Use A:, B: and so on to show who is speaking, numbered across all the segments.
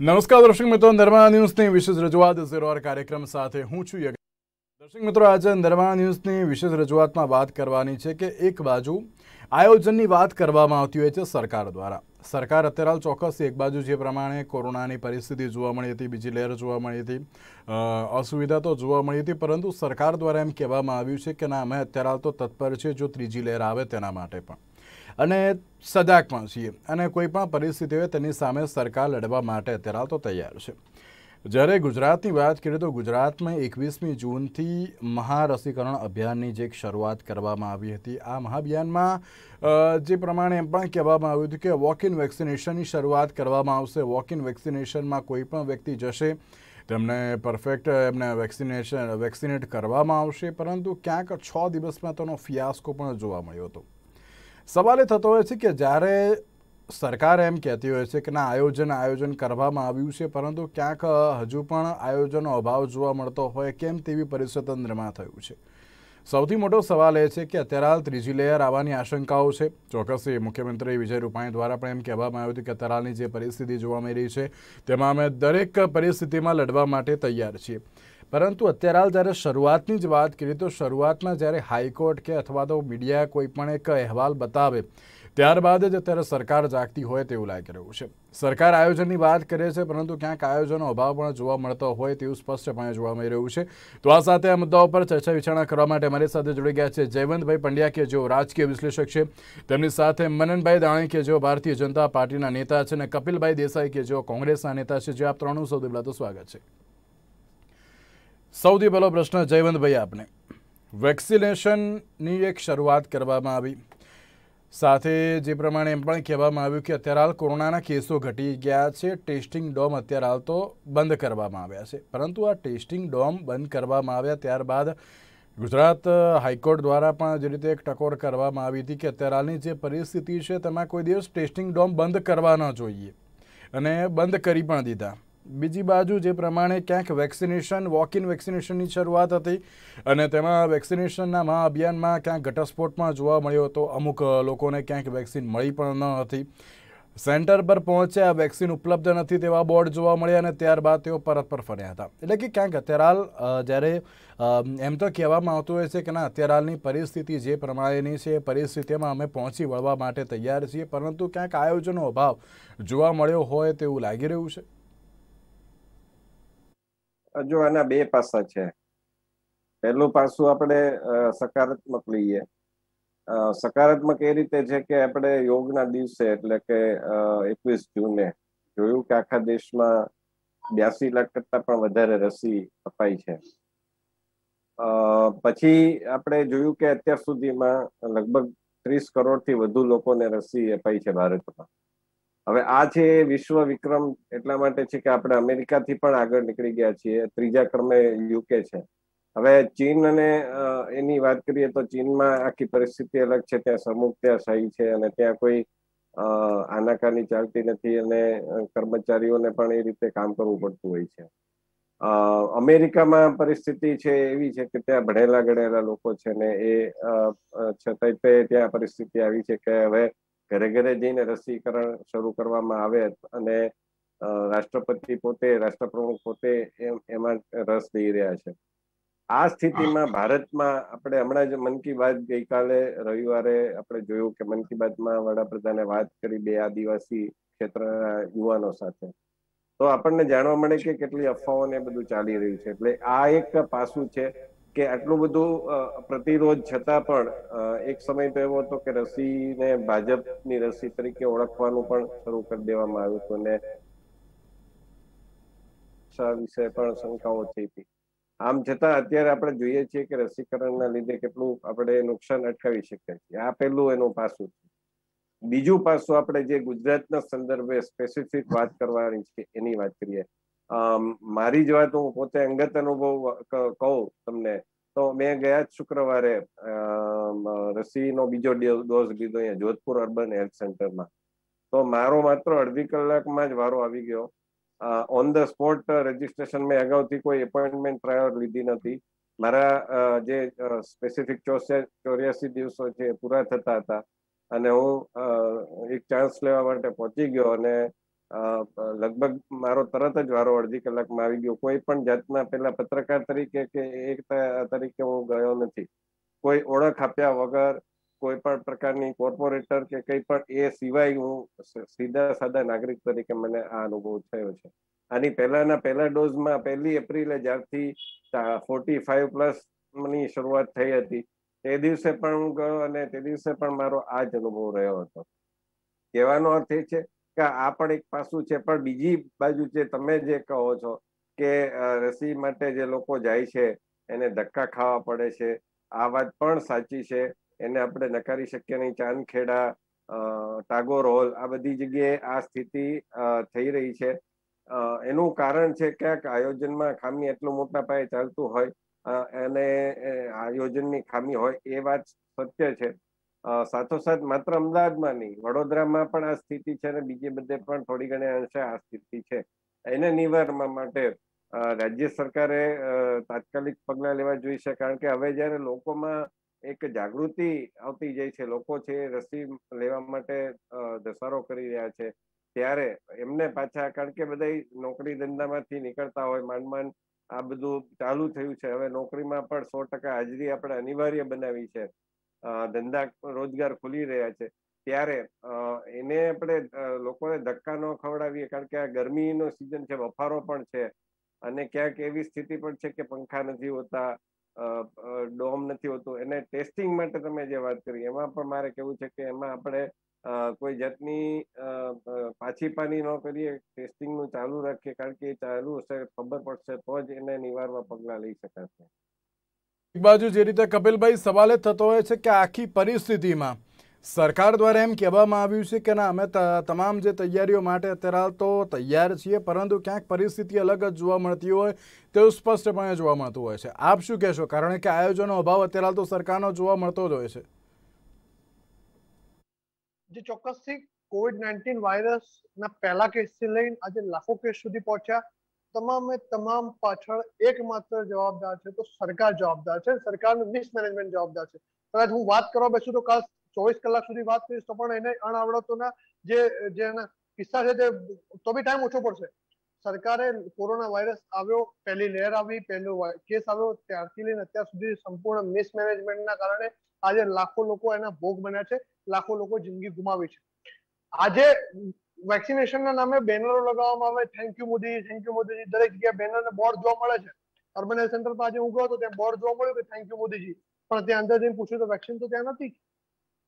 A: નમસ્કાર દર્શક મિત્રો નર્મદા ન્યૂઝની વિશેષ રજૂઆત ઝીરોર કાર્યક્રમ સાથે હું છું યજ્ઞ. દર્શક મિત્રો, આજે નર્મદા ન્યૂઝની વિશેષ રજૂઆતમાં વાત કરવાની છે કે એક બાજુ આયોજનની વાત કરવામાં આવતી હોય છે સરકાર દ્વારા. સરકાર અત્યારે હાલ ચોક્કસ એક બાજુ જે પ્રમાણે કોરોનાની પરિસ્થિતિ જોવા મળી હતી, બીજી લહેર જોવા મળી હતી અસુવિધા તો જોવા મળી હતી, પરંતુ સરકાર દ્વારા એમ કહેવામાં આવ્યું છે કે ના, અમે અત્યારે હાલ તો તત્પર છે જો ત્રીજી લહેર આવે તેના માટે પણ. અને સજાગ પણ છીએ. અને કોઈ પણ પરિસ્થિતિ હોય તેની સામે સરકાર લડવા માટે અત્યારે તો તૈયાર છે. જ્યારે ગુજરાતની વાત કરીએ તો ગુજરાતમાં એકવીસમી જૂનથી મહારસીકરણ અભિયાનની જે શરૂઆત કરવામાં આવી હતી, આ મહાઅભિયાનમાં જે પ્રમાણે એમ પણ કહેવામાં આવ્યું હતું કે વોક ઇન વેક્સિનેશનની શરૂઆત કરવામાં આવશે. વોક ઇન વેક્સિનેશનમાં કોઈ પણ વ્યક્તિ જશે, તેમને પરફેક્ટ એમને વેક્સિનેશન, વેક્સિનેટ કરવામાં આવશે. પરંતુ ક્યાંક છ દિવસમાં તેનો ફિયાસ્કો પણ જોવા મળ્યો હતો. સવાલ એ થતો હોય છે કે જ્યારે સરકાર એમ કહેતી હોય છે કે ના, આયોજન આયોજન કરવામાં આવ્યું છે, પરંતુ ક્યાંક હજુ પણ આયોજનનો અભાવ જોવા મળતો હોય કેમ તેવી પરિસ્થિતિ નિર્માણ થયું છે. સૌથી મોટો સવાલ એ છે કે અત્યારે હાલ ત્રીજી લેયર આવવાની આશંકાઓ છે. ચોક્કસ મુખ્યમંત્રી વિજય રૂપાણી દ્વારા પણ એમ કહેવામાં આવ્યું હતું કે અત્યારે જે પરિસ્થિતિ જોવા મળી છે, તેમાં અમે દરેક પરિસ્થિતિમાં લડવા માટે તૈયાર છીએ. પરંતુ અત્યારે હાલ જ્યારે શરૂઆતની જ વાત કરીએ તો શરૂઆતમાં જ્યારે હાઈકોર્ટ કે અથવા તો મીડિયા કોઈ પણ એક અહેવાલ બતાવે, ત્યારબાદ જ અત્યારે સરકાર જાગતી હોય તેવું લાગી રહ્યું છે. સરકાર આયોજનની વાત કરે છે, પરંતુ ક્યાંક આયોજનનો અભાવ પણ જોવા મળતો હોય તેવું સ્પષ્ટપણે જોવા મળી રહ્યું છે. તો આ સાથે આ મુદ્દાઓ પર ચર્ચા વિચારણા કરવા માટે મારી સાથે જોડી ગયા છે જયવંતભાઈ પંડ્યા, કે જેઓ રાજકીય વિશ્લેષક છે. તેમની સાથે મનનભાઈ દાણી, કે જેઓ ભારતીય જનતા પાર્ટીના નેતા છે, અને કપિલભાઈ દેસાઈ, કે જેઓ કોંગ્રેસના નેતા છે. જે આપ ત્રણનું સૌથી પહેલાં તો સ્વાગત છે. સૌથી પહેલો પ્રશ્ન જયવંતભાઈ આપને. વેક્સિનેશનની એક શરૂઆત કરવામાં આવી. સાથે જે પ્રમાણે એમ પણ કહેવામાં આવ્યું કે અત્યારે હાલ કોરોનાના કેસો ઘટી ગયા છે, ટેસ્ટિંગ ડોમ અત્યારે હાલ તો બંધ કરવામાં આવ્યા છે. પરંતુ આ ટેસ્ટિંગ ડોમ બંધ કરવામાં આવ્યા ત્યારબાદ ગુજરાત હાઈકોર્ટ દ્વારા પણ જે રીતે એક ટકોર કરવામાં આવી હતી કે અત્યારે હાલની જે પરિસ્થિતિ છે તેમાં કોઈ દિવસ ટેસ્ટિંગ ડોમ બંધ કરવા ન જોઈએ. અને બંધ કરી પણ દીધા. બીજી બાજુ જે પ્રમાણે ક્યાંક વેક્સિનેશન વોક ઇન વેક્સિનેશનની શરૂઆત હતી અને તેમાં વેક્સિનેશનના મહાઅભિયાનમાં ક્યાંક ઘટસ્ફોટમાં જોવા મળ્યો હતો અમુક લોકોને ક્યાંક વેક્સિન મળી પણ ન હતી. સેન્ટર પર પહોંચ્યા, વેક્સિન ઉપલબ્ધ નથી તેવા બોર્ડ જોવા મળ્યા અને ત્યારબાદ તેઓ પરત પર ફર્યા હતા. એટલે કે ક્યાંક અત્યારે હાલ જ્યારે એમ તો કહેવામાં આવતું હોય છે કે ના અત્યારે હાલની પરિસ્થિતિ જે પ્રમાણેની છે એ પરિસ્થિતિમાં અમે પહોંચી વળવા માટે તૈયાર છીએ, પરંતુ ક્યાંક આયોજનનો અભાવ જોવા મળ્યો હોય તેવું લાગી રહ્યું છે.
B: જો આના બે પાસા છે. પહેલું પાસું આપણે સકારાત્મક લઈએ. સકારાત્મક એ રીતે છે કે આપણે યોગના દિવસે એટલે કે એકવીસ જૂને જોયું કે આખા દેશમાં બ્યાસી લાખ કરતા પણ વધારે રસી અપાઈ છે. પછી આપણે જોયું કે અત્યાર સુધીમાં લગભગ ત્રીસ કરોડથી વધુ લોકોને રસી અપાઈ છે ભારતમાં. હવે આ છે વિશ્વ વિક્રમ એટલા માટે છે કે આપણે અમેરિકાથી પણ આગળ નીકળી ગયા છીએ, ત્રીજા ક્રમે યુકે છે. હવે ચીન અને એની વાત કરીએ તો ચીનમાં આખી પરિસ્થિતિ અલગ છે. ત્યાં સમુક્તાશાહી છે અને ત્યાં કોઈ આનાકાની ચાલતી નથી અને કર્મચારીઓને પણ એ રીતે કામ કરવું પડતું હોય છે. અમેરિકામાં પરિસ્થિતિ છે એવી છે કે ત્યાં ભણેલા ગણેલા લોકો છે ને એ છતાંય તે ત્યાં પરિસ્થિતિ આવી છે કે હવે ઘરે ઘરે જઈને રસીકરણ શરૂ કરવામાં આવે અને રાષ્ટ્રપતિ પોતે, રાષ્ટ્રપ્રમુખ પોતે એમાં રસ દઈ રહ્યા છે. આ સ્થિતિમાં ભારતમાં આપણે હમણાં જ મન કી બાત ગઈકાલે રવિવારે આપણે જોયું કે મન કી બાતમાં વડાપ્રધાને વાત કરી બે આદિવાસી ક્ષેત્રના યુવાનો સાથે. તો આપણને જાણવા મળે કે કેટલી અફવાઓને બધું ચાલી રહ્યું છે. એટલે આ એક પાસું છે કે આટલું બધું પ્રતિરોધ છતાં પણ એક સમય તો એવો હતો કે રસીને ભાજપની રસી તરીકે ઓળખવાનું પણ શરૂ કરી દેવામાં આવ્યું હતું અને વિશે પણ શંકાઓ થઈ હતી. આમ છતાં અત્યારે આપણે જોઈએ છીએ કે રસીકરણના લીધે કેટલું આપણે નુકસાન અટકાવી શકીએ છીએ. આ પહેલું એનું પાસું બીજું પાસું આપણે જે ગુજરાતના સંદર્ભે સ્પેસિફિક વાત કરવાની છે, એની વાત કરીએ. મારી જ વાત હું પોતે અંગત અનુભવ કહું તમને. તો મેં ગયા જ શુક્રવારે રસીનો બીજો ડોઝ લીધો અહીંયા જોધપુર અર્બન હેલ્થ સેન્ટરમાં. તો મારો માત્ર અડધી કલાકમાં જ વારો આવી ગયો. ઓન ધ સ્પોટ રજીસ્ટ્રેશન મેં અગાઉથી કોઈ એપોઇન્ટમેન્ટ પ્રાયોર લીધી નથી. મારા જે સ્પેસિફિક ચોર્યાસી દિવસો છે પૂરા થતા હતા. અને હું એક ચાન્સ લેવા માટે પહોંચી ગયો અને લગભગ મારો તરત જ વારો અડધી કલાકમાં આવી ગયો. કોઈ પણ જાતના પેલા પત્રકાર તરીકે કે એક તરીકે હું ગયો નથી. કોઈ ઓળખ આપ્યા વગર, કોઈ પણ પ્રકારની કોર્પોરેટર કે કંઈ પણ, એ સિવાય હું સીધા સાદા નાગરિક તરીકે મને આ અનુભવ થયો છે. આની પહેલાના પહેલા ડોઝમાં પહેલી એપ્રિલે જ્યારથી ફોર્ટી ફાઈવ પ્લસની શરૂઆત થઈ હતી. તે દિવસે પણ હું ગયો અને તે દિવસે પણ મારો આ જ અનુભવ રહ્યો હતો. કહેવાનો અર્થ એ છે કે આ પણ એક પાસું છે, પણ બીજી બાજુ છે તમે જે કહો છો કે રસી માટે જે લોકો જાય છે, એને ધક્કા ખાવા પડે છે, આ વાત પણ સાચી છે. એને આપણે નકારી શકીએ નહીં. ચાંદખેડા ટાગોર હોલ આ બધી જગ્યાએ આ સ્થિતિ થઈ રહી છે. એનું કારણ છે ક્યાંક આયોજનમાં ખામી એટલું મોટા પાયે ચાલતું હોય અને આયોજનની ખામી હોય એ વાત સત્ય છે. સાથોસાથ માત્ર અમદાવાદમાં નહીં, વડોદરામાં પણ આ સ્થિતિ છે અને બીજે બધે પણ થોડી ઘણી અંશે આ સ્થિતિ છે. એને નિવારવા માટે રાજ્ય સરકારે તાત્કાલિક પગલા લેવા જોઈશે કારણ કે હવે જયારે લોકોમાં એક જાગૃતિ આવતી જાય છે, લોકો છે રસી લેવા માટે ધસારો કરી રહ્યા છે, ત્યારે એમને પાછા કારણ કે બધા નોકરી ધંધામાંથી નીકળતા હોય, માંડ માંડ આ બધું ચાલુ થયું છે, હવે નોકરીમાં પણ સો ટકા હાજરી આપણે અનિવાર્ય બનાવી છે. ધંધા રોજગાર ખુલી રહ્યા છે. ત્યારે એને આપણે લોકોને ધક્કા ન ખવડાવીએ કારણ કે આ ગરમીનો સિઝન છે, બફારો પણ છે અને ક્યાંક એવી સ્થિતિ પણ છે કે પંખા નથી હોતા ડોમ નથી હોતું. એને ટેસ્ટિંગ માટે તમે જે વાત કરી, એમાં પણ મારે કેવું છે કે એમાં આપણે કોઈ જાતની પાછી પાની ન કરીએ ટેસ્ટિંગનું ચાલુ રાખીએ કારણ કે એ ચાલુ હશે, ખબર પડશે તો જ એને નિવારવા પગલાં લઈ શકાશે
A: એક બાજુ જે રીતે કપિલભાઈ સવાલ થતો હોય છે કે આખી પરિસ્થિતિમાં સરકાર દ્વારા એમ કહેવામાં આવ્યું છે કે ના, અમે તમામ જે તૈયારીઓ માટે અત્યારે તો તૈયાર છીએ, પરંતુ ક્યાંક પરિસ્થિતિ અલગ જ જોવા મળતી હોય, તેવું સ્પષ્ટપણે જોવા મળતું હોય છે. આપ શું કહેશો? કારણ કે આયોજનનો અભાવ અત્યારે તો સરકારનો જોવા મળતો જ હોય છે.
C: જે ચોક્કસથી કોવિડ નાઇન્ટીન વાયરસના પહેલા કેસથી લઈને આજે લાખો કેસ સુધી પહોંચ્યા. તમામે તમામ પાછળ એકમાત્ર જવાબદાર છે તો સરકાર જવાબદાર છે. સરકારનું મિસમેનેજમેન્ટ જવાબદાર છે. કદાચ હું વાત કરવા બેસું તો કાલ ચોવીસ કલાક સુધી વાત કરીશ તો પણ એને અણઆવડતોના જે જેના કિસ્સા છે તે તો બી ટાઈમ ઓછો પડશે. સરકારે કોરોના વાયરસ આવ્યો, પહેલી લહેર આવી, પહેલો કેસ આવ્યો, ત્યારથી લઈને અત્યાર સુધી સંપૂર્ણ મિસમેનેજમેન્ટના કારણે આજે લાખો લોકો એના ભોગ બન્યા છે, લાખો લોકો જિંદગી ગુમાવી છે. આજે વેક્સિનેશનના નામે બેનરો લગાવવામાં આવે. Thank you Modi thank you Modiji. દરેક જગ્યાએ બેનર ને બોર્ડ જોવા મળે છે. અર્બન હેલ્થ સેન્ટર આજે હું ગયો તો ત્યાં બોર્ડ જોવા મળ્યું કે થેન્ક યુ મોદીજી. પણ ત્યાં અંદર જઈને પૂછ્યું તો વેક્સિન તો ત્યાં નથી.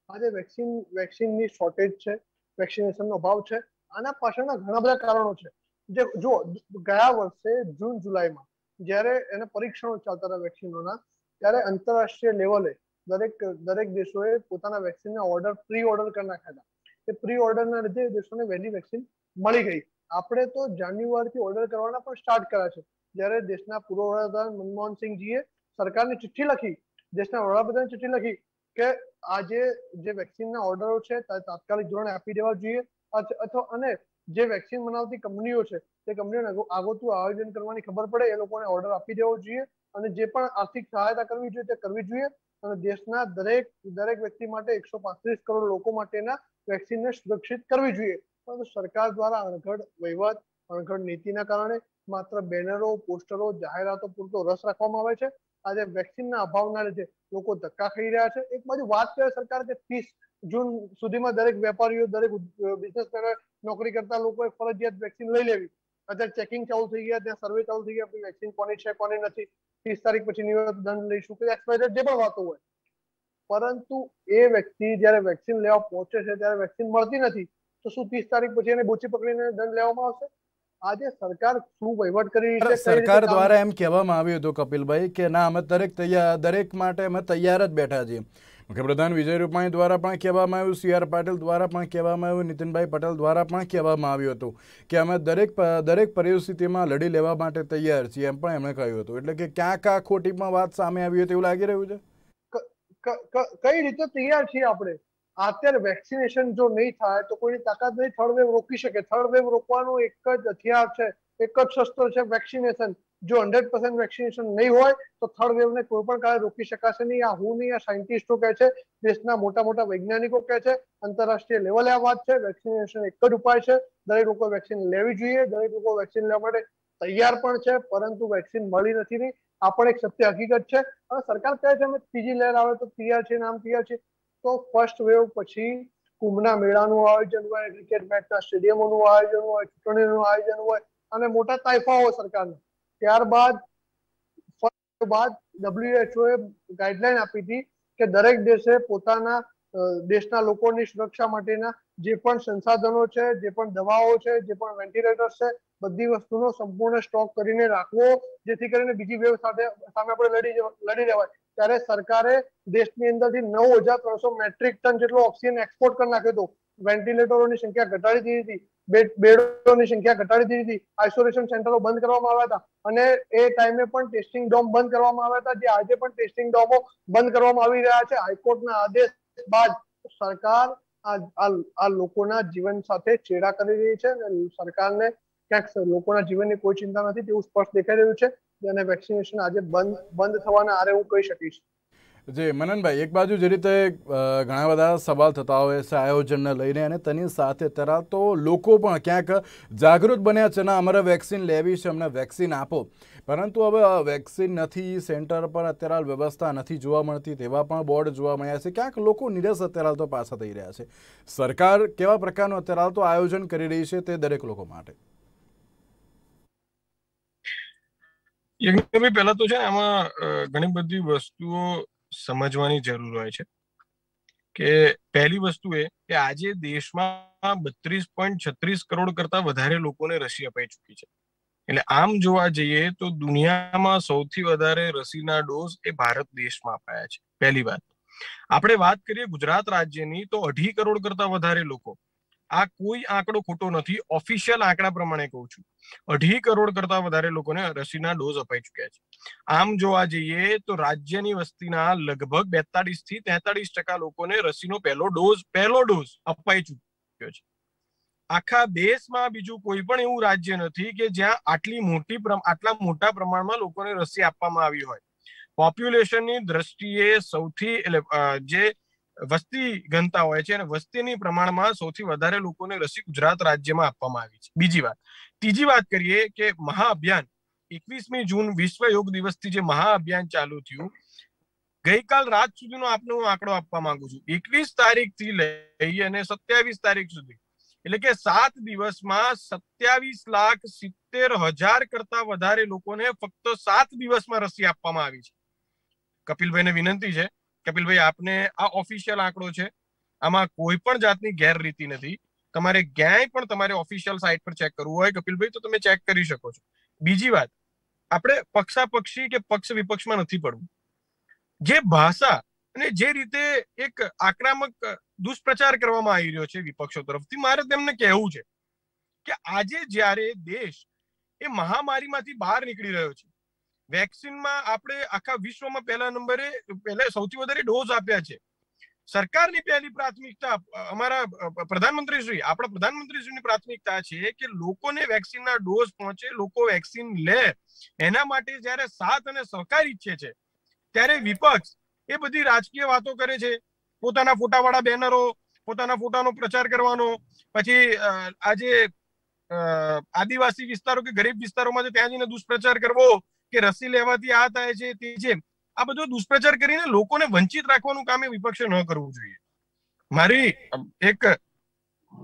C: આજે વેક્સિન વેક્સિનની શોર્ટેજ છે. વેક્સિનેશનનો અભાવ છે. આના પાછળના ઘણા બધા કારણો છે. જે જો ગયા વર્ષે જૂન, જુલાઈમાં જ્યારે એને પરીક્ષણો ચાલતા હતા વેક્સિનોના ત્યારે આંતરરાષ્ટ્રીય લેવલે દરેક દરેક દેશોએ પોતાના વેક્સિનના ઓર્ડર પ્રી ઓર્ડર કરી નાખ્યા હતા. એ પ્રી ઓર્ડરના લીધે દેશોને વહેલી વેક્સિન મળી ગઈ. આપણે તો જાન્યુઆરીથી ઓર્ડર કરવાના પણ સ્ટાર્ટ કર્યા છે. જ્યારે દેશના પૂર્વ વડાપ્રધાન મનમોહન સિંહજીએ સરકારને ચિઠ્ઠી લખી, દેશના વડાપ્રધાન ચિઠ્ઠી લખી કે આજે જે વેક્સિનના ઓર્ડરો છે તાત્કાલિક ધોરણે આપી દેવા જોઈએ. અથવા, અને જે વેક્સિન બનાવતી કંપનીઓ છે, તે કંપનીઓને આગોતું આયોજન કરવાની ખબર પડે, એ લોકોને ઓર્ડર આપી દેવો જોઈએ. અને જે પણ આર્થિક સહાયતા કરવી જોઈએ, તે કરવી જોઈએ. અને દેશના દરેક દરેક વ્યક્તિ માટે એકસો પાંત્રીસ કરોડ લોકો માટેના વેક્સિનને સુરક્ષિત કરવી જોઈએ. પરંતુ સરકાર દ્વારા અણઘડ વહીવટ, અણઘડ નીતિના કારણે માત્ર બેનરો, પોસ્ટરો, જાહેરાતો પૂરતો રસ રાખવામાં આવે છે. આજે વેક્સિનના અભાવના લીધે લોકો ધક્કા ખાઈ રહ્યા છે. એક બાજુ વાત કરે સરકાર કે ત્રીસ જૂન સુધીમાં દરેક વેપારીઓ, દરેક બિઝનેસમેનો નોકરી કરતા લોકોએ ફરજિયાત વેક્સિન લઈ લેવી. અત્યારે ચેકિંગ ચાલુ થઈ ગયા, ત્યાં સર્વે ચાલુ થઈ ગયા વેક્સિન કોની છે, કોની નથી. ત્રીસ તારીખ પછી નિવૃત્ત દંડ લઈશું કે એક્સપાયર જે પણ વાતો હોય. પરંતુ એ વ્યક્તિ જયારે વેક્સિન લેવા પહોંચે છે ત્યારે વેક્સિન મળતી નથી તો શું ત્રીસ તારીખ પછી એને બોચી પકડીને દંડ લેવામાં આવશે? આજે સરકાર શું વહીવટ કરી રહી છે
A: સરકાર દ્વારા એમ કહેવામાં આવ્યું હતું કપિલભાઈ કે ના અમે દરેક તૈયાર દરેક માટે અમે તૈયાર જ બેઠા છીએ. મુખ્યપ્રધાન વિજય રૂપાણી દ્વારા પણ કહેવામાં આવ્યું સી આર પાટીલ દ્વારા પણ કહેવામાં આવ્યું, નીતિનભાઈ પટેલ દ્વારા પણ કહેવામાં આવ્યું હતું કે અમે દરેક દરેક પરિસ્થિતિમાં લડી લેવા માટે તૈયાર છીએ એમ પણ એમણે કહ્યું હતું. એટલે કે ક્યાં ક્યાં ખોટી ખોટીમાં વાત સામે આવી હતી તેવું લાગી રહ્યું
C: છે? કઈ રીતે તૈયાર છીએ આપણે? અત્યારે વેક્સિનેશન જો નહીં થાય તો કોઈની તાકાત નહીં? થર્ડ વેવ રોકી શકે. થર્ડ વેવ રોકવાનું એક જ હથિયાર છે. એક જ શસ્ત્ર છે વેક્સિનેશન જો હંડ્રેડ પર્સન્ટ વેક્સિનેશન નહીં હોય, તો થર્ડ વેવને કોઈ પણ કાળે રોકી શકાશે નહીં. આ હું નહીં, આ સાયન્ટિસ્ટો કહે છે, દેશના મોટા મોટા વૈજ્ઞાનિકો કહે છે, આંતરરાષ્ટ્રીય લેવલે આ વાત છે. વેક્સિનેશન એક જ ઉપાય છે. દરેક લોકો વેક્સિન લેવી જોઈએ. દરેક લોકો વેક્સિન લેવા માટે તૈયાર પણ છે, પરંતુ વેક્સિન મળી નથી રહી. આ પણ એક સત્ય હકીકત છે. અને સરકાર કહે છે, અમે ત્રીજી લહેર આવે તો તૈયાર છે નામ તૈયાર છે તો ફર્સ્ટ વેવ પછી કુંભના મેળાનું આયોજન હોય ક્રિકેટ મેચના સ્ટેડિયમોનું આયોજન હોય, ચૂંટણીનું આયોજન હોય અને મોટા તાઇફાઓ સરકારના. ત્યારબાદ બાદ ડબ્લ્યુએચઓ એ ગાઈડલાઈન આપી હતી કે દરેક દેશે પોતાના દેશના લોકોની સુરક્ષા માટેના જે પણ સંસાધનો છે, જે પણ દવાઓ છે, જે પણ વેન્ટિલેટર્સ છે, બધી વસ્તુનો સંપૂર્ણ સ્ટોક કરીને રાખવો, જેથી કરીને બીજી વેવ સાથે, સામે આપણે લડી લડી લેવાય. ત્યારે સરકારે દેશની અંદરથી નવ હજાર ત્રણસો મેટ્રિક ટન જેટલો ઓક્સિજન એક્સપોર્ટ કરી નાખ્યો હતો. વેન્ટિલેટરોની સંખ્યા ઘટાડી દીધી હતી. બેડોની સંખ્યા ઘટાડી દીધી હતી? આઇસોલેશન સેન્ટરો બંધ કરવામાં આવ્યા હતા. અને એ ટાઈમે પણ ટેસ્ટિંગ ડોમ બંધ કરવામાં આવ્યા હતા. જે આજે પણ ટેસ્ટિંગ ડોમો બંધ કરવામાં આવી રહ્યા છે. હાઈકોર્ટના આદેશ બાદ સરકાર આ લોકોના જીવન સાથે ચેડા કરી રહી છે અને સરકારને ક્યાંક લોકોના જીવનની કોઈ ચિંતા નથી તેવું સ્પષ્ટ દેખાઈ રહ્યું છે. અને વેક્સિનેશન આજે બંધ બંધ થવાના આરે હું કહી શકીશ.
A: જી, મનનભાઈ, એક બાજુ જે રીતે ઘણા બધા સવાલ થતા હોય છે આયોજનને લઈને અને તેની સાથે તરા તો લોકો પણ ક્યાંક જાગૃત બન્યા છે ના અમારે વેક્સિન લેવી છે, અમને વેક્સિન આપો. પરંતુ હવે વેક્સિન નથી, સેન્ટર પર અત્યારે વ્યવસ્થા નથી જોવા મળતી, તેવા પણ બોર્ડ જોવા મળ્યા છે. ક્યાંક લોકો નિરાશ અત્યારે તો પાછા થઈ રહ્યા છે. સરકાર કેવા પ્રકારનું અત્યારે તો આયોજન કરી રહી છે તે દરેક લોકો માટે?
D: યજ્ઞભાઈ પહેલા તો છે ને આમાં ઘણી બધી વસ્તુઓ સમજવાની જરૂર હોય છે. કે પહેલી વસ્તુ એ કે આજે દેશમાં બત્રીસ પોઈન્ટ છત્રીસ કરોડ કરતા વધારે લોકોને રસી અપાઈ ચૂકી છે. એટલે આમ જોવા જઈએ તો દુનિયામાં સૌથી વધારે રસીના ડોઝ એ ભારત દેશમાં અપાયા છે. પહેલી વાત. આપણે વાત કરીએ ગુજરાત રાજ્યની તો અઢી કરોડ કરતા વધારે લોકો આ કોઈ આંકડો ખોટો નથી. ઓફિશિયલ આંકડા પ્રમાણે કહું છું. અઢી કરોડ કરતા વધારે લોકોને રસીના ડોઝ અપાઈ ચુક્યા છે. આમ જોવા જઈએ તો રાજ્યની વસ્તીના લગભગ બેતાળીસથી તેતાળીસ ટકા લોકોને રસીનો પહેલો ડોઝ પહેલો ડોઝ અપાઈ ચુક્યો છે. આખા દેશમાં બીજું કોઈ પણ એવું રાજ્ય નથી કે જ્યાં આટલી મોટી આટલા મોટા પ્રમાણમાં લોકોને રસી આપવામાં આવી હોય. પોપ્યુલેશનની દ્રષ્ટિએ સૌથી એટલે જે વસ્તી ઘનતા હોય છે અને વસ્તીની પ્રમાણમાં સૌથી વધારે લોકોને રસી ગુજરાત રાજ્યમાં આપવામાં આવી છે. બીજી વાત, ત્રીજી વાત કરીએ કે મહાઅભિયાન, એકવીસમી જૂન વિશ્વ યોગ દિવસથી જે મહાઅભિયાન ચાલુ થયું, ગઈકાલ રાત સુધીનો આપનો હું આંકડો આપવા માંગુ છું. એકવીસ તારીખથી લઈ અને સત્યાવીસ તારીખ સુધી, એટલે કે સાત દિવસમાં સત્યાવીસ લાખ સિત્તેર હજાર કરતા વધારે લોકોને ફક્ત સાત દિવસમાં રસી આપવામાં આવી છે. કપિલભાઈને વિનંતી છે કપિલભાઈ, આપને આ ઓફિશિયલ આંકડો છે. આમાં કોઈ પણ જાતની ગેરરીતિ નથી. તમારે ક્યાંય પણ તમારે ઓફિશિયલ સાઇટ પર ચેક કરવું હોય, કપિલભાઈ, તો તમે ચેક કરી શકો છો. બીજી વાત, આપણે પક્ષાપક્ષી કે પક્ષ વિપક્ષમાં નથી પડવું. જે ભાષા અને જે રીતે એક આક્રમક દુષ્પ્રચાર કરવામાં આવી રહ્યો છે વિપક્ષો તરફથી, મારે તેમને કહેવું છે કે આજે જ્યારે દેશ એ મહામારીમાંથી બહાર નીકળી રહ્યો છે વેક્સિનમાં આપણે આખા વિશ્વમાં પહેલા નંબરે, પહેલા સૌથી વધારે ડોઝ આપ્યા છે. સરકારની પહેલી પ્રાથમિકતા, અમારા પ્રધાનમંત્રી શ્રી આપણા પ્રધાનમંત્રી શ્રીની પ્રાથમિકતા છે કે લોકોને વેક્સિનના ડોઝ પહોંચે, લોકો વેક્સિન લે. એના માટે જ્યારે સાથ અને સહકાર ઈચ્છે છે, ત્યારે વિપક્ષ એ બધી રાજકીય વાતો કરે છે. પોતાના ફોટાવાળા બેનરો, પોતાના ફોટાનો પ્રચાર કરવાનો. પછી આજે આદિવાસી વિસ્તારો કે ગરીબ વિસ્તારોમાં ત્યાં જઈને દુષ્પ્રચાર કરવો. કે રસી લેવાથી આ થાય છે તે છે. આ બધો દુષ્પ્રચાર કરીને લોકોને વંચિત રાખવાનું કામ એ વિપક્ષે ન કરવું જોઈએ. મારી એક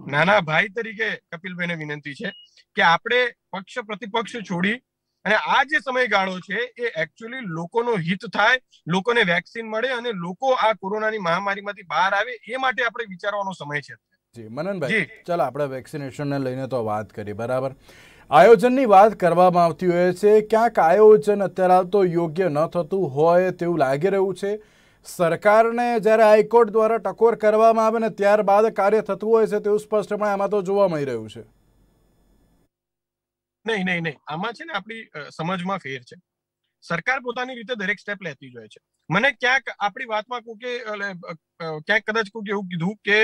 D: નાના ભાઈ તરીકે કપિલભાઈને વિનંતી છે કે આપણે પક્ષ પ્રતિપક્ષ છોડી અને આ જે સમયગાળો છે એ એકચ્યુઅલી લોકોનો હિત થાય લોકોને વેક્સિન મળે અને લોકો આ કોરોનાની મહામારીમાંથી બહાર આવે એ માટે આપણે વિચારવાનો સમય છે.
A: જી મનનભાઈ ચાલો આપણે વેક્સિનેશનને લઈને તો વાત કરી બરાબર? આયોજનની વાત કરવામાં આવતી હોય છે. ક્યાંક આયોજન અત્યારે તો યોગ્ય ન થતું હોય તેવું લાગી રહ્યું છે. સરકારને જ્યારે હાઈકોર્ટ દ્વારા ટકોર કરવામાં આવે ને ત્યારબાદ કાર્ય થતું હોય છે તેવું સ્પષ્ટપણે આમાં તો જોવા મળી રહ્યું છે.
D: નહીં નહીં નહીં. આમાં છે ને આપણી સમજમાં ફેર છે. સરકાર પોતાની રીતે દરેક સ્ટેપ લેતી જ હોય છે. મને ક્યાંક આપણી વાતમાં કહું કે ક્યાંક કદાચ કહું કે એવું કીધું કે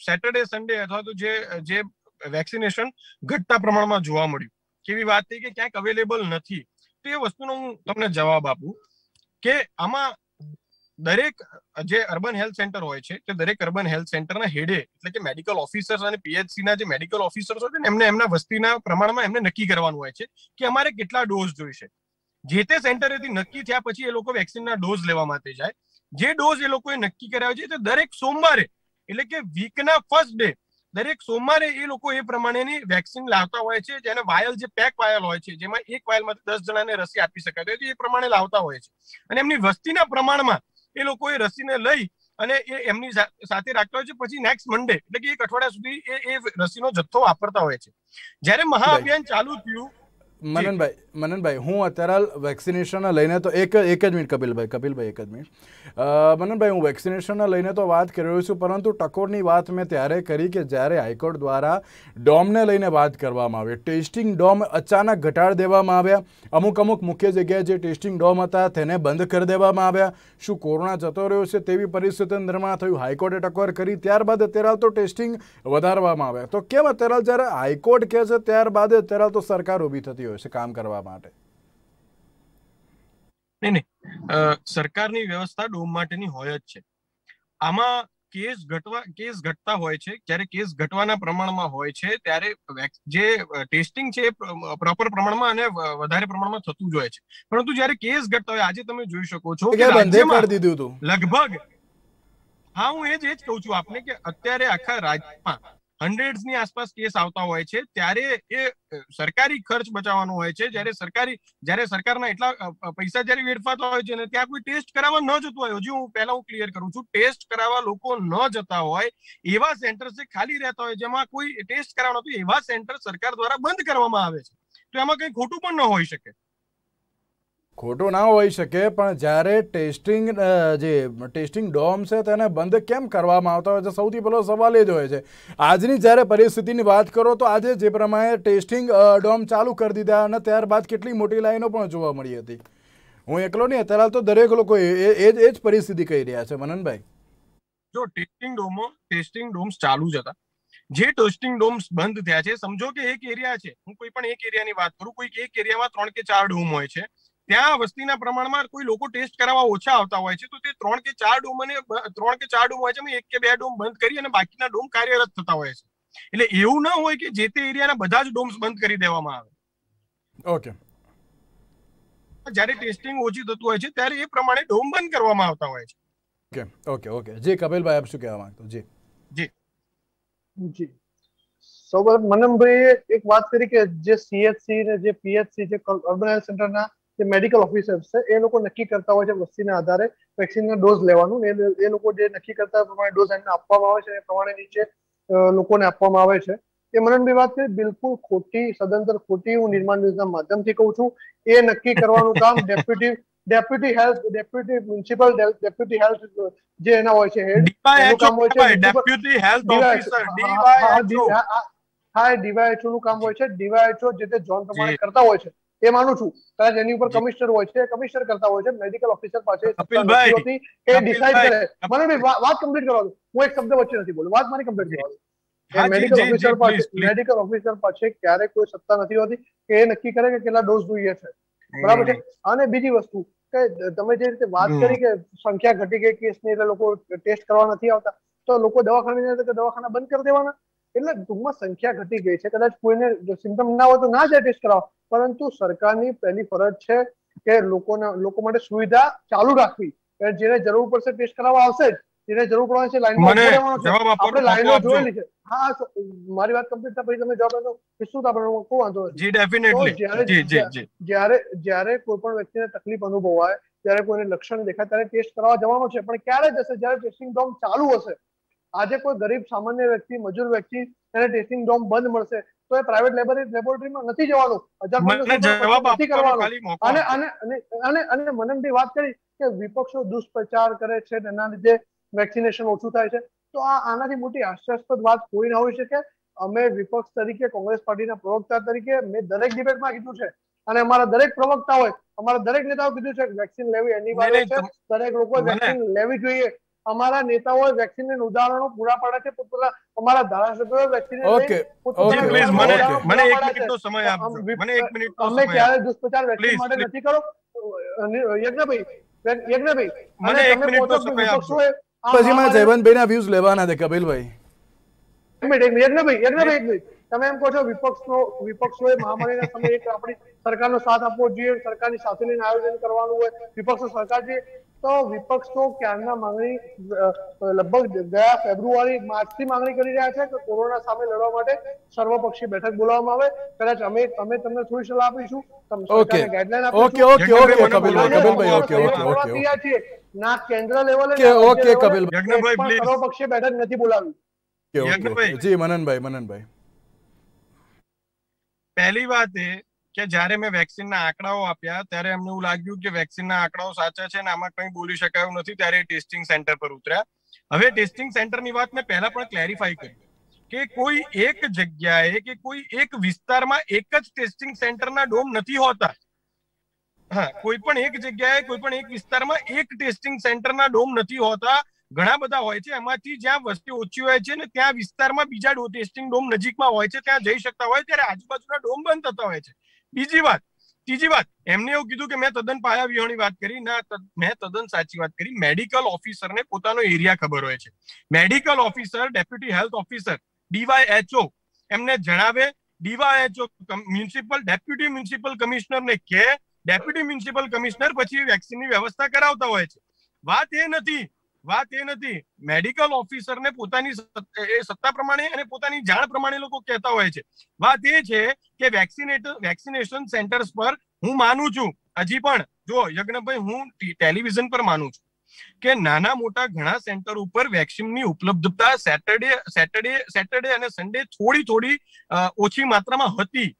D: સેટરડે સન્ડે અથવા તો જે જે વેક્સિનેશન ઘટતા પ્રમાણમાં જોવા મળ્યું. કેવી વાત થઈ કે ક્યાંક અવેલેબલ નથી. તો એ વસ્તુનો હું તમને જવાબ આપું કે આમાં દરેક જે અર્બન હેલ્થ સેન્ટર હોય છે તે દરેક અર્બન હેલ્થ સેન્ટરના હેડે, એટલે કે મેડિકલ ઓફિસર્સ અને પીએચસી ના જે મેડિકલ ઓફિસર્સ હોય છે ને, એમને એમના વસ્તીના પ્રમાણમાં એમને નક્કી કરવાનું હોય છે કે અમારે કેટલા ડોઝ જોઈશે જે તે સેન્ટરેથી નક્કી થયા પછી એ લોકો વેક્સિનના ડોઝ લેવા માટે જાય. જે ડોઝ એ લોકોએ નક્કી કર્યા છે તે દરેક સોમવારે, એટલે કે વીકના ફર્સ્ટ ડે દરેક સોમવારે એ લોકો એ પ્રમાણેની વેક્સિન લાવતા હોય છે જેને વાયલ જે પેક વાયલ હોય છે જેમાં એક વાયલમાંથી દસ જણાને રસી આપી શકાય તો એ પ્રમાણે લાવતા હોય છે. અને એમની વસ્તીના પ્રમાણમાં એ લોકો એ રસીને લઈ અને એ એમની સાથે રાખતા હોય છે. પછી નેક્સ્ટ મંડે એટલે કે એક અઠવાડિયા સુધી એ એ રસીનો જથ્થો વાપરતા હોય છે. જ્યારે મહાઅભિયાન ચાલુ થયું
A: મનનભાઈ મનનભાઈ, હું અત્યારે વેક્સિનેશનને લઈને તો એક એક જ મિનિટ કપિલભાઈ કપિલભાઈ એક જ મિનિટ. મનનભાઈ, હું વેક્સિનેશનને લઈને તો વાત કરી રહ્યો છું, પરંતુ ટકોરની વાત મેં ત્યારે કરી કે જ્યારે હાઈકોર્ટ દ્વારા ડોમને લઈને વાત કરવામાં આવી. ટેસ્ટિંગ ડોમ અચાનક ઘટાડી દેવામાં આવ્યા. અમુક અમુક મુખ્ય જગ્યાએ જે ટેસ્ટિંગ ડોમ હતા તેને બંધ કરી દેવામાં આવ્યા. શું કોરોના જતો રહ્યો છે તેવી પરિસ્થિતિ નિર્માણ થયું. હાઈકોર્ટે ટકોર કરી. ત્યારબાદ અત્યારે તો ટેસ્ટિંગ વધારવામાં આવ્યા. તો કેમ અત્યારે જ્યારે હાઈકોર્ટ કહે છે, ત્યારબાદ અત્યારે તો સરકાર ઊભી થતી હોય છે કામ કરવા માટે?
D: નહીં નહીં. સરકારની વ્યવસ્થા ડોમ માટેની હોય જ છે. આમાં કેસ ઘટવા કેસ ઘટતા હોય છે. જ્યારે કેસ ઘટવાના પ્રમાણમાં હોય છે ત્યારે જે ટેસ્ટિંગ છે પ્રોપર પ્રમાણમાં અને વધારે પ્રમાણમાં થતું જ હોય છે. પરંતુ જ્યારે કેસ ઘટતા હોય આજે તમે જોઈ શકો છો કે લગભગ હા હું એ જ એ જ કહું છું આપને કે અત્યારે આખા રાજ્યમાં હંડ્રેડની આસપાસ કેસ આવતા હોય છે, ત્યારે એ સરકારી ખર્ચ બચાવવાનો હોય છે. જ્યારે સરકારી, જ્યારે સરકારના એટલા પૈસા જ્યારે વેડફાતા હોય છે ને, ત્યાં કોઈ ટેસ્ટ કરાવવા ન જતું હોય. હજી હું પહેલા હું ક્લિયર કરું છું. ટેસ્ટ કરાવવા લોકો ન જતા હોય, એવા સેન્ટર જે ખાલી રહેતા હોય, જેમાં કોઈ ટેસ્ટ કરાવવા નથી એવા સેન્ટર સરકાર દ્વારા બંધ કરવામાં આવે છે. તો એમાં કઈ ખોટું પણ ન હોઈ શકે.
A: ખોટું ના હોઈ શકે, પણ જ્યારે ટેસ્ટિંગ જે ટેસ્ટિંગ ડોમ છે તેને બંધ કેમ કરવામાં આવતા હોય છે? સૌથી પહેલો સવાલ એ જ હોય છે. આજની જ્યારે પરિસ્થિતિની વાત કરો તો આજે જે પ્રમાણે ટેસ્ટિંગ ડોમ ચાલુ કરી દીધા અને ત્યારબાદ કેટલી મોટી લાઈનો પણ જોવા મળી હતી. હું એકલો નહીં, અત્યારે તો દરેક લોકો એ એ જ પરિસ્થિતિ કહી રહ્યા છે, મનનભાઈ.
D: જો ટેસ્ટિંગ ડોમો, ટેસ્ટિંગ ડોમ્સ ચાલુ જ હતા. જે ટેસ્ટિંગ ડોમ્સ બંધ થયા છે, સમજો કે એક એરિયા છે. હું કોઈ પણ એક એરિયાની વાત કરું કોઈ એક એરિયામાં ત્રણ કે ચાર ડોમ હોય છે. ત્યાં વસ્તીના પ્રમાણમાં કોઈ લોકો ટેસ્ટ કરાવવા ઓછા આવતા હોય છે તો તે ત્રણ કે ચાર ડોમ અને ત્રણ કે ચાર ડોમ હોય છે એક કે બે ડોમ બંધ કરી અને બાકીના ડોમ કાર્યરત થતા હોય છે. એટલે એવું ના હોય કે જે તે એરિયાના બધા જ ડોમ્સ બંધ કરી દેવામાં આવે.
A: ઓકે.
D: જ્યારે ટેસ્ટિંગ ઓછી થતું હોય છે ત્યારે એ પ્રમાણે ડોમ બંધ કરવામાં આવતા હોય
A: છે. Okay okay okay. જી કપિલભાઈ આપ શું કહેવા માંગતો જી.
D: જી.
C: જી. સૌપ્રથમ મનમભાઈએ એક વાત કરી કે જે સીએચસી ને જે પીએચસી જે અર્બનાઇઝ સેન્ટરના જે મેડિકલ ઓફિસર્સ છે એ લોકો નક્કી કરતા હોય છે વસ્તીના આધારે વેક્સિનનો ડોઝ લેવાનું. એ લોકો જે નક્કી કરતા પ્રમાણે ડોઝ એમને આપવામાં આવે છે એ પ્રમાણે નીચે લોકોને આપવામાં આવે છે. એ મનનભાઈ વાત કરી બિલકુલ ખોટી સદંતર ખોટી હું નિર્માણ ન્યૂઝના માધ્યમથી કહું છું. એ નક્કી કરવાનું કામ deputy deputy health deputy municipal deputy health જે એના હોય છે હેડ
D: એનું કામ હોય છે ડેપ્યુટી હેલ્થ ઓફિસર ડીવાયએચઓ
C: હા ડીવાયએચઓ નું કામ હોય છે. ડીવાયએચઓ જે તે ઝોન પ્રમાણે કરતા હોય છે. એ માનું છું. કદાચ એની ઉપર કમિશનર હોય છે કમિશનર કરતા હોય છે મેડિકલ ઓફિસર પાસે એ ડિસાઈડ કરે. મને વાત કમ્પ્લીટ કરવા દો. હું એક શબ્દ વચ્ચે નથી બોલું. વાત મારી કમ્પ્લીટ કરવા દો. મેડિકલ ઓફિસર પાસે મેડિકલ ઓફિસર પાસે ક્યારે કોઈ સત્તા નથી હોતી કે એ નક્કી કરે કે કેટલા ડોઝ જોઈએ છે. બરાબર છે? અને બીજી વસ્તુ કે તમે જે રીતે વાત કરી કે સંખ્યા ઘટી ગઈ કેસની એટલે લોકો ટેસ્ટ કરવા નથી આવતા તો લોકો દવાખાને દવાખાના બંધ કરી દેવાના. એટલે ટૂંકમાં સંખ્યા ઘટી ગઈ છે. કદાચ કોઈને સિમ્પટમ ના હોય તો ના જ ટેસ્ટ કરાવવા પરંતુ સરકારની પહેલી ફરજ છે કે લોકોને લોકો માટે સુવિધા ચાલુ રાખવી. જેને જરૂર પડશે ટેસ્ટ કરાવવા આવશે જ. જેને જરૂર પડવાની છે લાઈનમાં આપણે લાઈનો જોયેલી છે. હા મારી વાત કમ્પ્લીટ થાય પછી તમે જવાબ આપો. શું આપણે કોઈ વાંધો
D: જી ડેફિનેટલી
C: જ્યારે જ્યારે કોઈ પણ વ્યક્તિને તકલીફ અનુભવાય ત્યારે કોઈને લક્ષણ દેખાય ત્યારે ટેસ્ટ કરાવવા જવાનું છે. પણ ક્યારે જશે? જ્યારે ટેસ્ટિંગ ડોમ ચાલુ હશે આજે કોઈ ગરીબ સામાન્ય વ્યક્તિ મજૂર વ્યક્તિ એને ટેસ્ટિંગ ડોમ બંધ મળશે તો એ પ્રાઇવેટ લેબોરેટરીમાં નથી જવાનું. નથી કરવાનું. અને અને અને અને મનનભાઈ વાત કરી કે વિપક્ષો દુષ્પ્રચાર કરે છે એના લીધે વેક્સિનેશન ઓછું થાય છે. તો આ આનાથી મોટી હાસ્યાસ્પદ વાત કોઈ ના હોઈ શકે. અમે વિપક્ષ તરીકે કોંગ્રેસ પાર્ટીના પ્રવક્તા તરીકે મેં દરેક ડિબેટમાં કીધું છે. અને અમારા દરેક પ્રવક્તા હોય અમારા દરેક નેતાઓ કીધું છે વેક્સિન લેવી અનિવાર્ય છે. દરેક લોકો વેક્સિન લેવી જોઈએ. અમારા નેતાઓ વેક્સિન ઉદાહરણો પૂરા પાડે છે. પોતપોતા અમારા ધારાસભ્યો વેક્સિન
A: ઓકે
D: જી પ્લીઝ મને મને એક મિનિટનો સમય આપજો. મને એક મિનિટનો
C: અમે ક્યારે દુષ્પ્રચાર વેક્સિન માટે નથી કરો? યજ્ઞભાઈ યજ્ઞભાઈ
D: મને
C: અને
D: એક
C: તમે
D: મિનિટનો સમય આપજો.
A: પછી મારે
C: મહામારી-
A: જયવંતભાઈના વ્યૂઝ લેવાના છે કપિલભાઈ.
C: યજ્ઞભાઈ યજ્ઞભાઈ એક મિનિટ. તમે એમ કહો છો વિપક્ષનો વિપક્ષોએ મહામારીના સમયે એક આપણી સરકારનો સાથ આપવો જોઈએ સરકારની સાથે લઈને આયોજન કરવાનું હોય વિપક્ષો સરકાર છે તો વિપક્ષો ક્યારના માંગણી લગભગ ગયા ફેબ્રુઆરી માર્ચથી માંગણી કરી રહ્યા છે કે કોરોના સામે લડવા માટે સર્વપક્ષી બેઠક બોલાવવામાં આવે. કદાચ અમે અમે તમને થોડી સલાહ આપીશું. તમે
A: okay
C: guideline
A: okay okay okay કપિલભાઈ કપિલભાઈ okay okay okay okay
C: ના કેન્દ્ર લેવલે
A: કે ઓકે કપિલભાઈ
D: યજ્ઞભાઈ, please.
C: સર્વપક્ષીય બેઠક નથી બોલાવી.
A: જી મનનભાઈ મનનભાઈ.
D: પહેલી વાત એ કે જ્યારે મેં વેક્સિનના આંકડાઓ આપ્યા ત્યારે એમને એવું લાગ્યું કે વેક્સિનના આંકડાઓ સાચા છે ને આમાં કંઈ બોલી શકાયું નથી ત્યારે ટેસ્ટિંગ સેન્ટર પર ઉતર્યા. હવે ટેસ્ટિંગ સેન્ટરની વાત મેં પહેલા પણ ક્લેરિફાઈ કરી. કે કોઈ એક જગ્યાએ કે કોઈ એક વિસ્તારમાં એક જ ટેસ્ટિંગ સેન્ટરના ડોમ નથી હોતા. હા કોઈ પણ એક જગ્યાએ કોઈ પણ એક વિસ્તારમાં એક ટેસ્ટિંગ સેન્ટરના ડોમ નથી હોતા. ઘણા બધા હોય છે એમાંથી જ્યાં વસ્તી ઓછી હોય છે ને ત્યાં વિસ્તારમાં બીજા ટેસ્ટિંગ ડોમ નજીકમાં હોય છે ત્યાં જઈ શકતા હોય ત્યારે આજુબાજુના ડોમ બંધ થતા હોય છે. બીજી વાત, ત્રીજી વાત, એમને એવું કીધું કે મેં તદ્દન પાયા વિહોણી વાત કરી. ના મેં તદ્દન સાચી વાત કરી. મેડિકલ ઓફિસરને પોતાનો એરિયા ખબર હોય છે. Medical officer, deputy health officer, DYHO, એમને જણાવે, ડીવાયએચઓ મ્યુનિસિપલ, ડેપ્યુટી મ્યુનિસિપલ કમિશનરને કે ડેપ્યુટી મ્યુનિસિપલ કમિશનર પછી વેક્સિનની વ્યવસ્થા કરાવતા હોય છે. વાત એ નથી વાત એ નથી. મેડિકલ ઓફિસરને પોતાની એ સત્તા પ્રમાણે અને પોતાની જાણ પ્રમાણે લોકો કહેતા હોય છે. વાત એ છે કે વેક્સિનેટ વેક્સિનેશન સેન્ટર્સ પર હું માનું છું, હજી પણ જો યજ્ઞભાઈ, હું ટેલિવિઝન પર માનું છું કે નાના મોટા ઘણા સેન્ટર ઉપર વેક્સિનની ઉપલબ્ધતા સેટરડે સેટરડે સેટરડે અને સન્ડે થોડી થોડી ઓછી માત્રામાં હતી.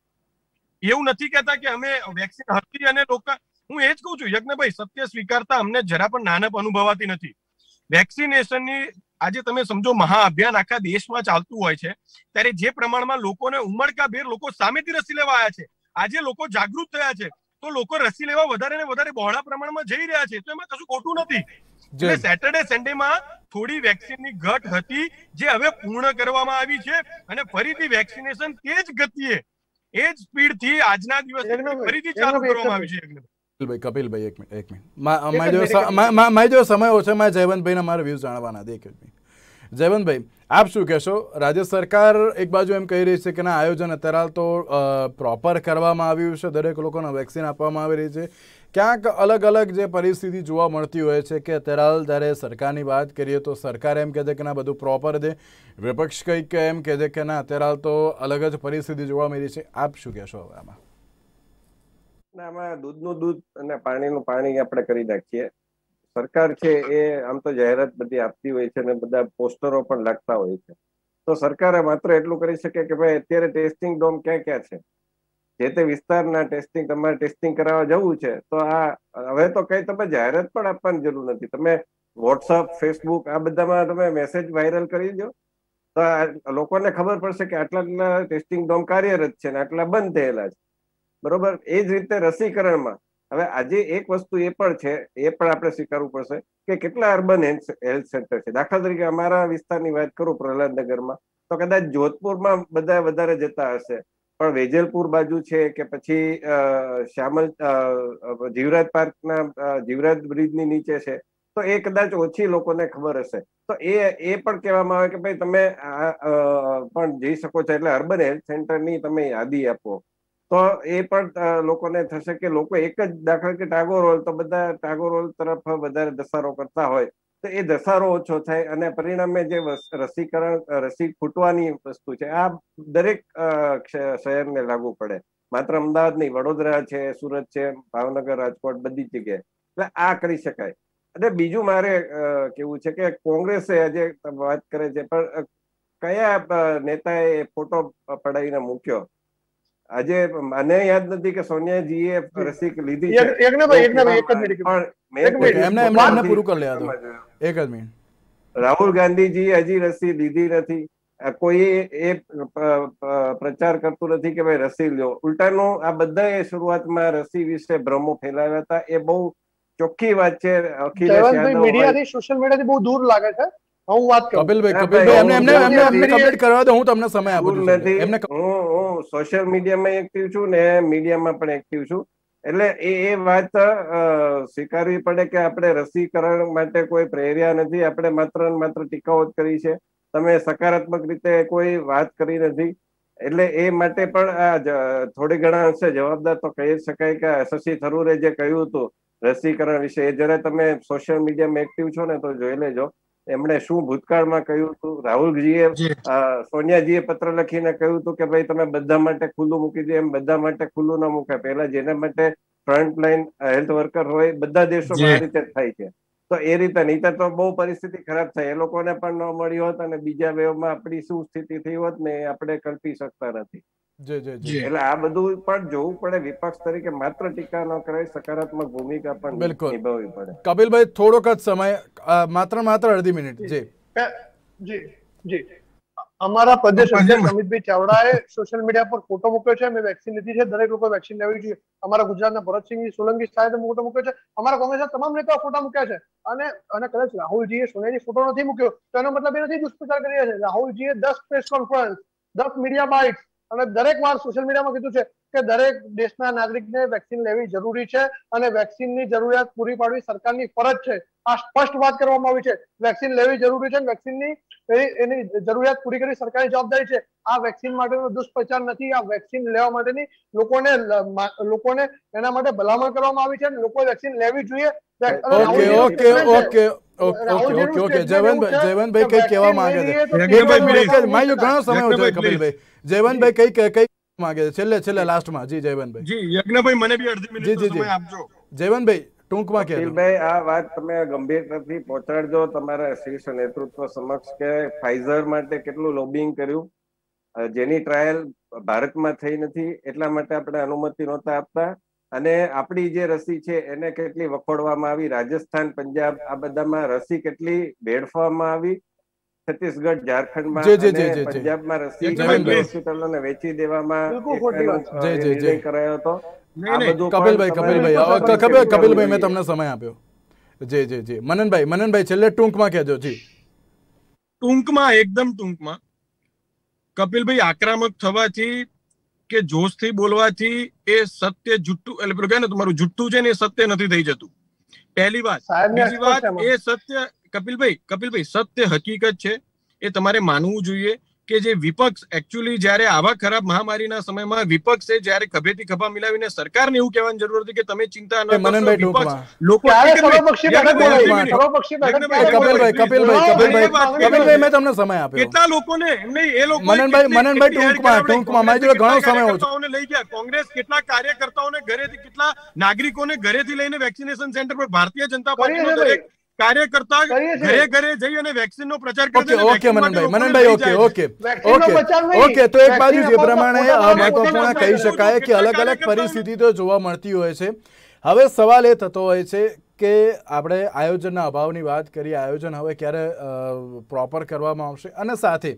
D: એવું નથી કહેતા કે અમે વેક્સિન હતી અને લોકો, હું એ જ કહું છું, યજ્ઞભાઈ, સત્ય સ્વીકારતા અમને જરા પણ નાનપ અનુભવાતી નથી. વેક્સિનેશનની આજે તમે સમજો મહાઅભિયાન આખા દેશમાં ચાલતું હોય છે ત્યારે જે પ્રમાણમાં લોકોને ઉમળકાભેર લોકો સામેથી રસી લેવા આવ્યા છે આજે લોકો જાગૃત થયા છે તો લોકો રસી લેવા વધારે ને વધારે બહોળા પ્રમાણમાં જઈ રહ્યા છે તો એમાં કશું ખોટું નથી એટલે સેટરડે સન્ડેમાં થોડી વેક્સિનની ઘટ હતી જે હવે પૂર્ણ કરવામાં આવી છે અને ફરીથી વેક્સિનેશન તે જ ગતિએ એ જ સ્પીડથી આજના દિવસે ફરીથી ચાલુ કરવામાં આવી છે.
A: કપિલભાઈ કપિલભાઈ એક મિનિટ એક મિનિટ. મારી જો સમય ઓછો મારે જયવંતભાઈના મારા વ્યૂઝ જાણવાના દે એક મિનિટ. જયવંતભાઈ આપ શું કહેશો? રાજ્ય સરકાર એક બાજુ એમ કહી રહી છે કે ના આયોજન અત્યારે તો પ્રોપર કરવામાં આવ્યું છે દરેક લોકોને વેક્સિન આપવામાં આવી રહી છે. ક્યાંક અલગ અલગ જે પરિસ્થિતિ જોવા મળતી હોય છે કે અત્યારે જ્યારે સરકારની વાત કરીએ તો સરકાર એમ કહે છે કે ના બધું પ્રોપર છે. વિપક્ષ કંઈક એમ કહે છે કે ના અત્યારે હાલ તો અલગ જ પરિસ્થિતિ જોવા મળી છે. આપ શું કહેશો હવે આમાં?
B: આમાં દૂધનું દૂધ અને પાણીનું પાણી આપણે કરી નાખીએ. સરકાર છે એ આમ તો જાહેરાત બધી આપતી હોય છે અને બધા પોસ્ટરો પણ લાગતા હોય છે. તો સરકારે માત્ર એટલું કરી શકે કે ભાઈ અત્યારે ટેસ્ટિંગ ડોમ ક્યાં ક્યાં છે? જે તે વિસ્તારના ટેસ્ટિંગ, તમારે ટેસ્ટિંગ કરાવવા જવું છે, તો આ હવે તો કઈ તમે જાહેરાત પણ આપવાની જરૂર નથી. તમે વોટ્સઅપ, ફેસબુક આ બધામાં તમે મેસેજ વાયરલ કરી દો. તો લોકોને ખબર પડશે કે આટલા આટલા ટેસ્ટિંગ ડોમ કાર્યરત છે ને આટલા બંધ થયેલા છે. બરોબર? એ જ રીતે રસીકરણમાં. હવે આજે એક વસ્તુ એ પણ છે, એ પણ આપણે સ્વીકારવું પડશે કે કેટલા અર્બન હેલ્થ સેન્ટર છે. દાખલા તરીકે અમારા વિસ્તારની વાત કરું પ્રહલાદનગરમાં, તો કદાચ જોધપુરમાં બધા વધારે જતા હશે. પણ વેજલપુર બાજુ છે કે પછી શ્યામલ જીવરાજ પાર્કના જીવરાજ બ્રિજની નીચે છે, તો એ કદાચ ઓછી લોકોને ખબર હશે. તો એ એ પણ કહેવામાં આવે કે ભાઈ તમે આ પણ જઈ શકો છો. એટલે અર્બન હેલ્થ સેન્ટરની તમે યાદી આપો. તો એ પણ લોકોને થશે કે લોકો એક જ દાખલા કે ટાગોર હોલ તો બધા ટાગોર હોલ તરફ વધારે ધસારો કરતા હોય. તો એ ધસારો ઓછો થાય અને પરિણામે જે રસીકરણ રસી ફૂટવાની વસ્તુ છે, આ દરેક શહેરને લાગુ પડે. માત્ર અમદાવાદ નહીં, વડોદરા છે, સુરત છે, ભાવનગર, રાજકોટ, બધી જગ્યાએ. એટલે આ કરી શકાય. અને બીજું મારે કેવું છે કે કોંગ્રેસે આજે વાત કરે છે, પણ કયા નેતાએ ફોટો પડાવીને મૂક્યો? આજે મને યાદ નથી કે સોનિયાજીએ રસી લીધી છે.
C: યજ્ઞ- યજ્ઞભાઈ યજ્ઞભાઈ એક જ મિનિટ.
B: પણ મેં
C: એક મિનિટ.
A: ઓકે, એમને એમને એમને પૂરું કરી લેવા દો એક જ મિનિટ.
B: રાહુલ ગાંધીજી હજી રસી લીધી નથી. આ કોઈ એ પ્રચાર કરતું નથી કે ભાઈ રસી લ્યો. ઉલટાનું આ બધા શરૂઆતમાં રસી વિશે ભ્રમો ફેલાવ્યા હતા. એ બહુ ચોખ્ખી વાત છે
C: સોશિયલ મીડિયાથી બહુ દૂર લાગે છે. હું વાત કરું.
A: કપિલભાઈ કપિલભાઈ એમને એમને એમને એમને કમ્પ્લીટ કરવા દો હું તમને સમય આપું છું એમને
B: હું હું સોશિયલ મીડિયામાં એક્ટિવ છું ને મીડિયામાં પણ એક્ટિવ છું. એટલે એ એ વાત સ્વીકારવી પડે કે આપણે રસીકરણ માટે કોઈ પ્રેર્યા નથી. આપણે માત્ર ને માત્ર ટીકાઓ જ કરી છે. તમે સકારાત્મક રીતે કોઈ વાત કરી નથી. એટલે એ માટે પણ આ થોડી ઘણા અંશે જવાબદાર તો કહી શકાય કે શશી થરૂરે જે કહ્યું હતું રસીકરણ વિશે. એ જયારે તમે સોશિયલ મીડિયામાં એક્ટિવ છો ને તો જોઈ લેજો. એમણે શું ભૂતકાળમાં કહ્યું હતું? રાહુલજીએ. સોનિયાજીએ પત્ર લખીને કહ્યું હતું કે ભાઈ તમે બધા માટે ખુલ્લું મૂકી દો એમ બધા માટે ખુલ્લું ન મુકાય પહેલા જેના માટે ફ્રન્ટ લાઈન હેલ્થ વર્કર હોય બધા દેશોમાં આ રીતે થાય છે. તો એ રીતે નહીતર તો બહુ પરિસ્થિતિ ખરાબ થાય. એ લોકોને પણ ન મળી હોત અને બીજા વેવમાં આપણી શું સ્થિતિ થઈ હોત ને એ આપણે કલ્પી શકતા નથી. એટલે આ બધું પણ જોવું પડે વિપક્ષ તરીકે માત્ર ટીકા ન કરાય સકારાત્મક ભૂમિકા પણ
A: બિલકુલ.
B: નિભાવવી પડે.
A: કપિલભાઈ થોડોક જ સમય માત્ર માત્ર અડધી મિનિટ જી.
C: જી જી. અમારા પ્રદેશ અધ્યક્ષ અમિતભાઈ ચાવડાએ સોશિયલ મીડિયા પર ફોટો મૂક્યો છે મેં વેક્સિન લીધી છે દરેક લોકો વેક્સિન લેવી જોઈએ. અમારા ગુજરાતના ભરતસિંહ સોલંકી સાહેબે ફોટો મૂક્યો છે. અમારા કોંગ્રેસના તમામ નેતાઓ ફોટા મૂક્યા છે. અને અને કદાચ રાહુલજીએ સોનિયાજી ફોટો નથી મૂક્યો તો એનો મતલબ એ નથી દુષ્પ્રચાર કરી રહ્યા છે. રાહુલજીએ દસ પ્રેસ કોન્ફરન્સ દસ મીડિયા બાઇટ્સ અને દરેક વાર સોશિયલ મીડિયામાં કીધું છે કે દરેક દેશના નાગરિકને વેક્સિન લેવી જરૂરી છે અને વેક્સિનની જરૂરિયાત પૂરી પાડવી સરકારની ફરજ છે. આ સ્પષ્ટ વાત કરવામાં આવી છે. વેક્સિન લેવી જરૂરી છે વેક્સિનની એની જરૂરિયાત પૂરી કરી સરકારની જવાબદારી છે. આ વેક્સિન માટેનો દુષ્પ્રચાર નથી આ વેક્સિન લેવા માટેની લોકોને લોકોને એના માટે ભલામણ કરવામાં આવી છે અને લોકો વેક્સિન લેવી જોઈએ.
A: Okay okay okay okay okay જયવંતભાઈ જયવંતભાઈ કઈ કહેવા માંગે છે? માય ઘણો સમય હોય છે કપિલભાઈ. જયવંતભાઈ કઈ કઈ માંગે છે? છેલ્લે છેલ્લે લાસ્ટમાં જી જયવંતભાઈ.
D: જી યજ્ઞભાઈ મને બી અડધી
A: જી,
D: મિનિટ. સમય આપજો.
A: જયવંતભાઈ ટૂંકમાં કહેજો
B: ભાઈ આ વાત તમે ગંભીરતાથી પહોંચાડજો. તમારા શીર્ષ નેતૃત્વ સમક્ષ કે ફાઈઝર માટે કેટલું લોબિંગ કર્યું? જેની ટ્રાયલ ભારતમાં થઈ નથી એટલા માટે આપણે અનુમતિ નહોતા આપતા. અને આપણી જે રસી છે એને કેટલી વખોડવામાં આવી? રાજસ્થાન પંજાબ આ બધામાં રસી કેટલી ભેળફવામાં આવી? છત્તીસગઢ ઝારખંડમાં. પંજાબમાં રસી હોસ્પિટલોને વેચી દેવામાં. કરાયો હતો.
A: કપિલભાઈ મેં તમને સમય આપ્યો. જી જી જી. મનનભાઈ મનનભાઈ છેલ્લે ટૂંકમાં કહેજો જી.
D: ટૂંકમાં એકદમ ટૂંકમાં કપિલભાઈ આક્રમક થવાથી કે જોશથી બોલવાથી એ સત્ય જુઠ્ઠું એટલે પેલું કહે ને તમારું જુઠ્ઠું છે ને એ સત્ય નથી થઈ જતું. પહેલી વાત. બીજી વાત એ સત્ય કપિલભાઈ કપિલભાઈ સત્ય હકીકત છે. એ તમારે માનવું જોઈએ. કે જે વિપક્ષ એકચ્યુઅલી જ્યારે આવા ખરાબ મહામારીના સમયમાં વિપક્ષે જ્યારે ખભેથી ખભા મિલાવીને સરકારને એવું કહેવાની જરૂર હતી કે તમે ચિંતા ન કરો વિપક્ષ લોકો
A: કપિલભાઈ મેં તમને સમય આપ્યો.
D: કેટલા લોકોને એમને એ લોકો
A: મનનભાઈ- મનનભાઈ ટૂંકમાં- ટૂંકમાં, મારી જોડે ઘણો સમય ઓછો.
D: લઈ ગયા. કોંગ્રેસ કેટલા કાર્યકર્તાઓને ઘરેથી કેટલા નાગરિકોને ઘરેથી લઈને વેક્સિનેશન સેન્ટર પર ભારતીય જનતા પાર્ટીનો દરેક કાર્યકર્તા ઘરે ઘરે જઈ અને વેક્સિનનો પ્રચાર કરે
A: ઓકે
D: વેક્સિન
A: મનનભાઈ Mananbhai okay okay okay okay તો એક બાજુ જે પ્રમાણે મહત્વપૂર્ણ કહી શકાય કે અલગ અલગ પરિસ્થિતિ તો જોવા મળતી હોય છે. હવે સવાલ એ થતો હોય છે કે આપણે આયોજનના અભાવની વાત કરીએ આયોજન હવે ક્યારે પ્રોપર કરવામાં આવશે? અને સાથે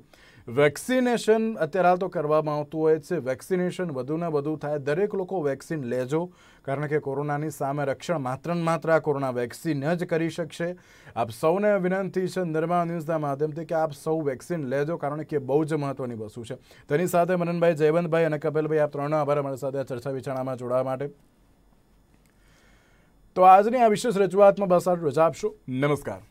A: વેક્સિનેશન અત્યારે હાલ તો કરવામાં આવતું હોય છે. વેક્સિનેશન વધુ ને વધુ થાય. દરેક લોકો વેક્સિન લેજો. કારણ કે કોરોનાની સામે રક્ષણ માત્ર માત્ર આ કોરોના વેક્સિન જ કરી શકશે. આપ સૌને વિનંતી છે નિર્માણ ન્યૂઝના માધ્યમથી કે આપ સૌ વેક્સિન લેજો, કારણ કે બહુ જ મહત્વની વસ્તુ છે. તેની સાથે મનનભાઈ જયવંતભાઈ અને કપિલભાઈ, આપ ત્રણનો આભાર અમારી સાથે ચર્ચા વિચારણામાં જોડાવા માટે. તો આજની આ વિશેષ રજૂઆતમાં બસ આટલું રજા આપશો. નમસ્કાર.